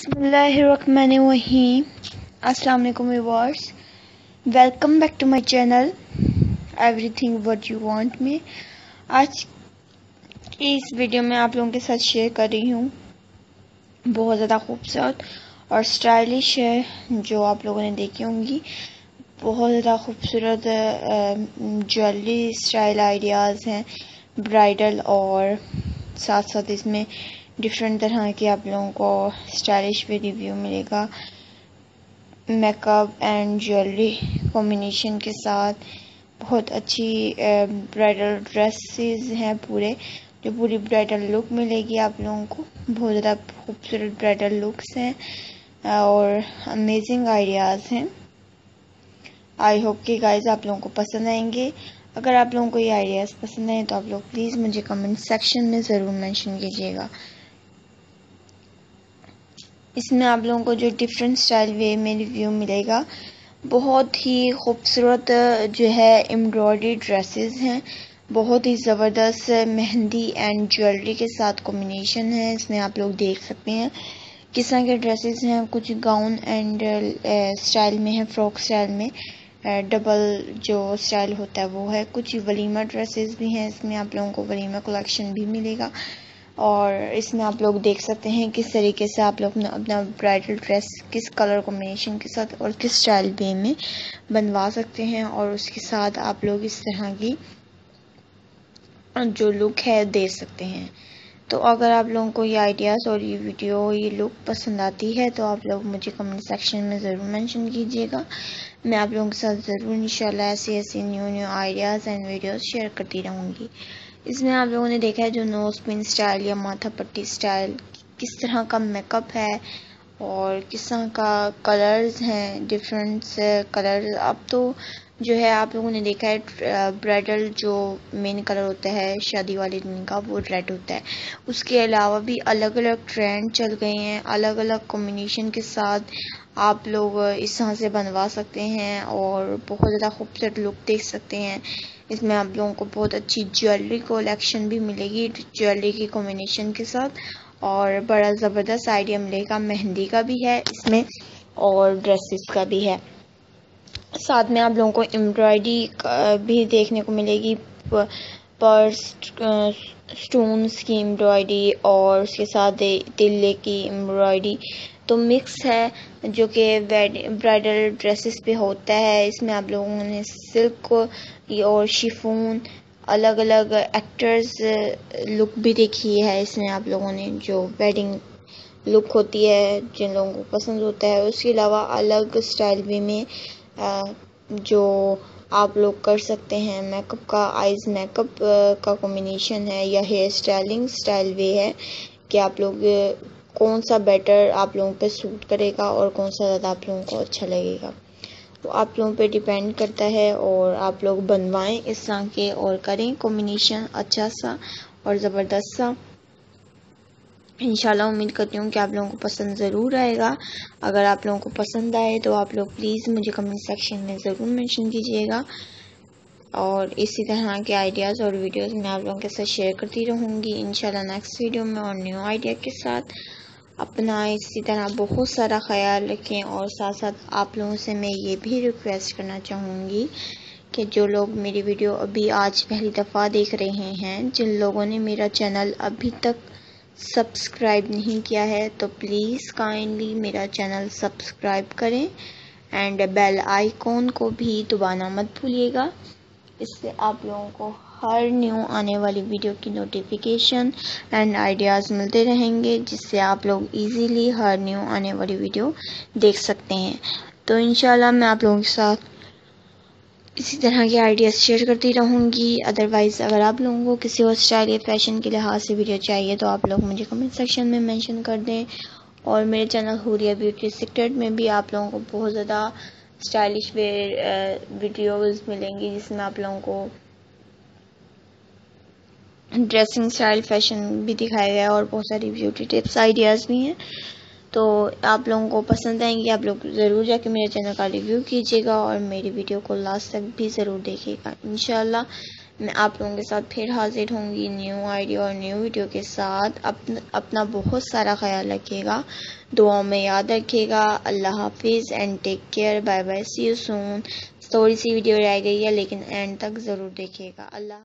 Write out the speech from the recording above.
Bismillahirrahmanirrahim. Assalamu alaikum viewers. Welcome back to my channel. Everything what you want me. आज इस video में आप लोगों के साथ शेयर कर रही हूँ बहुत ज़्यादा खूबसूरत और स्टाइलिश है जो आप लोगों ने देखी होंगी बहुत ज़्यादा खूबसूरत ज्वेलरी स्टाइल आइडियाज़ हैं ब्राइडल और साथ साथ इसमें डिफरेंट तरह के आप लोगों को स्टाइलिश भी रिव्यू मिलेगा। मेकअप एंड ज्वेलरी कॉम्बिनेशन के साथ बहुत अच्छी ब्राइडल ड्रेसेस हैं पूरे, जो पूरी ब्राइडल लुक मिलेगी आप लोगों को। बहुत ज़्यादा खूबसूरत ब्राइडल लुक्स हैं और अमेजिंग आइडियाज़ हैं। आई होप कि गाइस आप लोगों को पसंद आएँगे। अगर आप लोगों को ये आइडियाज़ पसंद आए तो आप लोग प्लीज़ मुझे कमेंट सेक्शन में ज़रूर मेंशन कीजिएगा। इसमें आप लोगों को जो डिफरेंट स्टाइल वे में रिव्यू मिलेगा, बहुत ही खूबसूरत जो है एम्ब्रॉयडरी ड्रेसेस हैं, बहुत ही ज़बरदस्त मेहंदी एंड ज्वेलरी के साथ कॉम्बिनेशन है, इसमें आप लोग देख सकते हैं, किस तरह के ड्रेसेस हैं, कुछ गाउन एंड स्टाइल में है फ्रॉक स्टाइल में डबल जो स्टाइल होता है वो है, कुछ वलीमा ड्रेसेस भी हैं, इसमें आप लोगों को वलीमा कलेक्शन भी मिलेगा। और इसमें आप लोग देख सकते हैं किस तरीके से आप लोग अपना ब्राइडल ड्रेस किस कलर कॉम्बिनेशन के साथ और किस स्टाइल वे में बनवा सकते हैं और उसके साथ आप लोग इस तरह की जो लुक है दे सकते हैं। तो अगर आप लोगों को ये आइडियाज़ और ये वीडियो ये लुक पसंद आती है तो आप लोग मुझे कमेंट सेक्शन में ज़रूर मेंशन कीजिएगा। मैं आप लोगों के साथ ज़रूर, इंशाल्लाह ऐसी ऐसी new new ideas and videos share करती रहूँगी। इसमें आप लोगों ने देखा है जो नोज़ पिन स्टाइल या माथा पट्टी स्टाइल किस तरह का मेकअप है और किस तरह का कलर्स हैं डिफरेंट कलर अब तो जो है आप लोगों ने देखा है ब्राइडल जो मेन कलर होता है, शादी वाले दिन का वो रेड होता है। उसके अलावा भी अलग अलग ट्रेंड चल गए हैं अलग अलग कॉम्बिनेशन के साथ आप लोग इस तरह से बनवा सकते हैं और बहुत ज़्यादा खूबसूरत लुक देख सकते हैं। इसमें आप लोगों को बहुत अच्छी ज्वेलरी कलेक्शन भी मिलेगी ज्वेलरी की कॉम्बिनेशन के साथ और बड़ा ज़बरदस्त आइडिया मिलेगा, मेहंदी का भी है इसमें और ड्रेसेस का भी है। साथ में आप लोगों को एम्ब्रॉयडरी भी देखने को मिलेगी पर्स स्टोन्स की एम्ब्रॉयडरी और उसके साथ तिल्ले की एम्ब्रॉयडरी तो मिक्स है, जो कि ब्राइडल ड्रेसेस पे होता है। इसमें आप लोगों ने सिल्क और शिफोन अलग अलग एक्टर्स लुक भी देखी है। इसमें आप लोगों ने जो वेडिंग लुक होती है, जिन लोगों को पसंद होता है। उसके अलावा अलग स्टाइल भी में जो आप लोग कर सकते हैं मेकअप का आइज़ मेकअप का कॉम्बिनेशन है, या हेयर स्टाइलिंग स्टाइल वे है, कि आप लोग कौन सा बेटर आप लोगों पे सूट करेगा और कौन सा ज़्यादा आप लोगों को अच्छा लगेगा। तो आप लोगों पे डिपेंड करता है और आप लोग बनवाएँ इस तरह के और करें कॉम्बिनेशन अच्छा सा और ज़बरदस्त सा इंशाल्लाह उम्मीद करती हूँ कि आप लोगों को पसंद ज़रूर आएगा। अगर आप लोगों को पसंद आए तो आप लोग प्लीज़ मुझे कमेंट सेक्शन में ज़रूर मेंशन कीजिएगा। और इसी तरह के आइडियाज़ और वीडियोस मैं आप लोगों के साथ शेयर करती रहूँगी। इंशाल्लाह नेक्स्ट वीडियो में और न्यू आइडिया के साथ। अपना इसी तरह बहुत सारा ख्याल रखें और साथ साथ आप लोगों से मैं ये भी रिक्वेस्ट करना चाहूँगी कि जो लोग मेरी वीडियो अभी आज पहली दफ़ा देख रहे हैं, जिन लोगों ने मेरा चैनल अभी तक सब्सक्राइब नहीं किया है तो प्लीज़ काइंडली मेरा चैनल सब्सक्राइब करें एंड बेल आइकॉन को भी दबाना मत भूलिएगा। इससे आप लोगों को हर न्यू आने वाली वीडियो की नोटिफिकेशन एंड आइडियाज़ मिलते रहेंगे, जिससे आप लोग इजीली हर न्यू आने वाली वीडियो देख सकते हैं। तो इंशाल्लाह मैं आप लोगों के साथ इसी तरह के आइडियाज़ शेयर करती रहूँगी। अदरवाइज़ अगर आप लोगों को किसी और स्टाइल या फ़ैशन के लिहाज से वीडियो चाहिए तो आप लोग मुझे कमेंट सेक्शन में मेंशन कर दें। और मेरे चैनल हुरिया ब्यूटी सीक्रेट में भी आप लोगों को बहुत ज़्यादा स्टाइलिश वेयर वीडियोस मिलेंगी, जिसमें आप लोगों को ड्रेसिंग स्टाइल फ़ैशन भी दिखाया गया है और बहुत सारी ब्यूटी टिप्स आइडियाज़ भी हैं। तो आप लोगों को पसंद आएँगे, आप लोग ज़रूर जाके मेरे चैनल का रिव्यू कीजिएगा और मेरी वीडियो को लास्ट तक भी ज़रूर देखिएगा। इन मैं आप लोगों के साथ फिर हाजिर होंगी न्यू आइडिया और न्यू वीडियो के साथ। अपना अपना बहुत सारा ख्याल रखिएगा, दुआओं में याद रखिएगा। अल्लाह हाफिज़ and take care bye bye see you soon थोड़ी सी वीडियो रह गई है, लेकिन एंड तक ज़रूर देखिएगा। अल्लाह